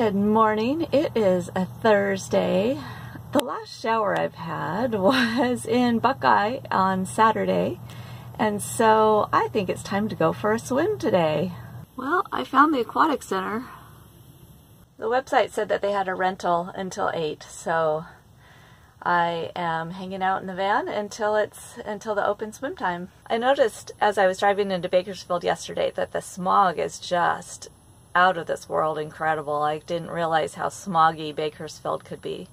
Good morning. It is a Thursday. The last shower I've had was in Buckeye on Saturday, and so I think it's time to go for a swim today. Well, I found the aquatic center. The website said that they had a rental until 8, so I am hanging out in the van until it's until the open swim time. I noticed as I was driving into Bakersfield yesterday that the smog is just out of this world incredible. I didn't realize how smoggy Bakersfield could be.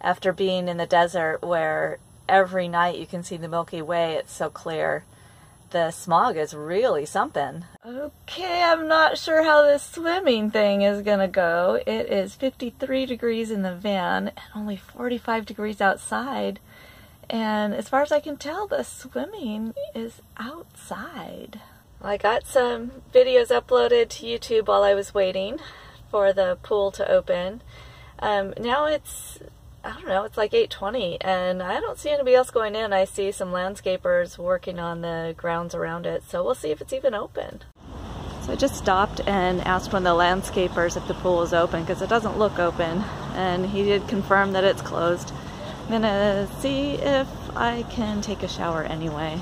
After being in the desert where every night you can see the Milky Way, it's so clear. The smog is really something. Okay, I'm not sure how this swimming thing is gonna go. It is 53 degrees in the van and only 45 degrees outside. And as far as I can tell, the swimming is outside. I got some videos uploaded to YouTube while I was waiting for the pool to open. Um, now it's, I don't know, it's like 8.20 and I don't see anybody else going in. I see some landscapers working on the grounds around it, so we'll see if it's even open. So I just stopped and asked one of the landscapers if the pool is open because it doesn't look open and he did confirm that it's closed. I'm gonna see if I can take a shower anyway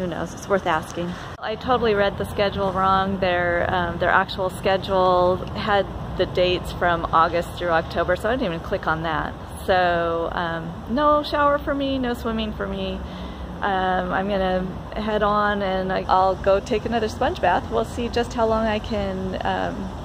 who knows? It's worth asking. I totally read the schedule wrong. Their, um, their actual schedule had the dates from August through October, so I didn't even click on that. So um, no shower for me, no swimming for me. Um, I'm gonna head on and I'll go take another sponge bath. We'll see just how long I can um,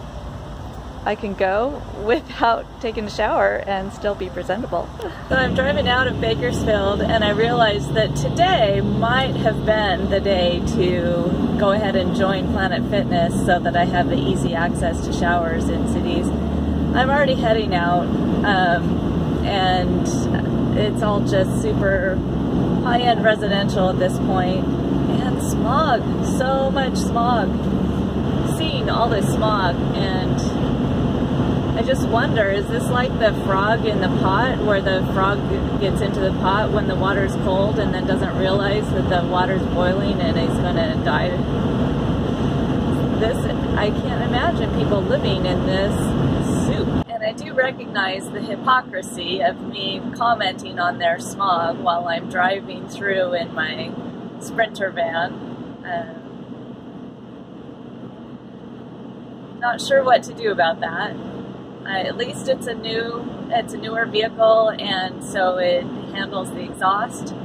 I can go without taking a shower and still be presentable. So I'm driving out of Bakersfield and I realized that today might have been the day to go ahead and join Planet Fitness so that I have the easy access to showers in cities. I'm already heading out um, and it's all just super high-end residential at this point and smog, so much smog. Seeing all this smog and I just wonder, is this like the frog in the pot where the frog gets into the pot when the water's cold and then doesn't realize that the water's boiling and he's gonna die? This, I can't imagine people living in this soup. And I do recognize the hypocrisy of me commenting on their smog while I'm driving through in my Sprinter van. Uh, not sure what to do about that. Uh, at least it's a new, it's a newer vehicle, and so it handles the exhaust.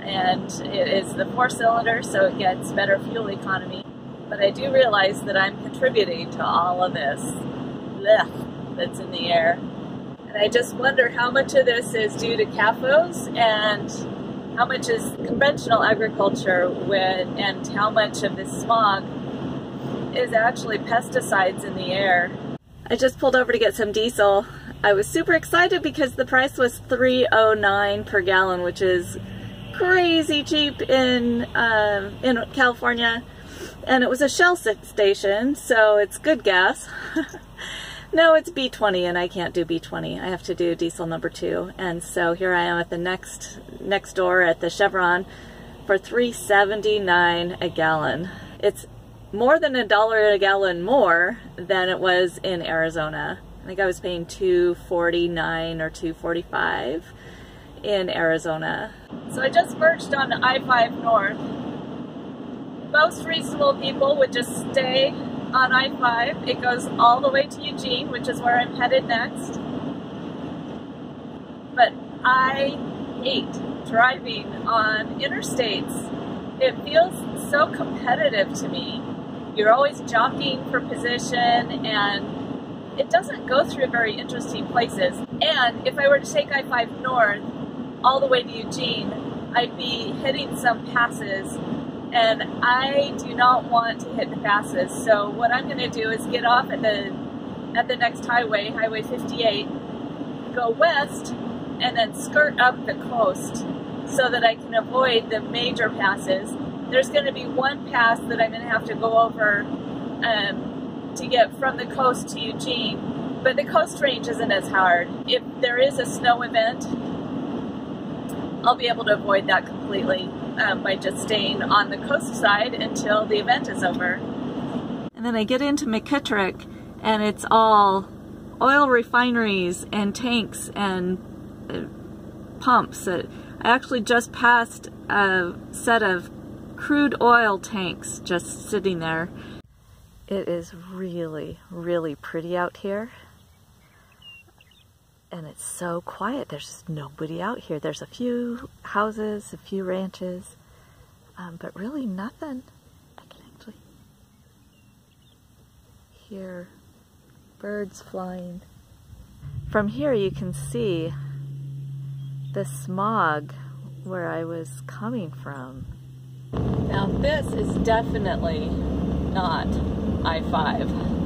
And it is the four cylinder, so it gets better fuel economy. But I do realize that I'm contributing to all of this blech that's in the air. And I just wonder how much of this is due to CAFOs and how much is conventional agriculture with, and how much of this smog is actually pesticides in the air. I just pulled over to get some diesel. I was super excited because the price was 3.09 per gallon, which is crazy cheap in uh, in California. And it was a Shell station, so it's good gas. no, it's B20 and I can't do B20. I have to do diesel number two. And so here I am at the next next door at the Chevron for 3.79 a gallon. It's more than a dollar a gallon more than it was in Arizona. I think I was paying 249 or 245 in Arizona. So I just merged on I-5 North. Most reasonable people would just stay on I-5. It goes all the way to Eugene, which is where I'm headed next. But I hate driving on interstates. It feels so competitive to me you're always jockeying for position and it doesn't go through very interesting places. And if I were to take I-5 north all the way to Eugene, I'd be hitting some passes and I do not want to hit the passes. So what I'm going to do is get off at the at the next highway, Highway 58, go west, and then skirt up the coast so that I can avoid the major passes there's going to be one pass that I'm going to have to go over um, to get from the coast to Eugene, but the coast range isn't as hard. If there is a snow event, I'll be able to avoid that completely um, by just staying on the coast side until the event is over. And then I get into McKittrick and it's all oil refineries and tanks and uh, pumps. I actually just passed a set of crude oil tanks just sitting there. It is really, really pretty out here. And it's so quiet. There's just nobody out here. There's a few houses, a few ranches, um, but really nothing. I can actually hear birds flying. From here you can see the smog where I was coming from. Now this is definitely not I-5.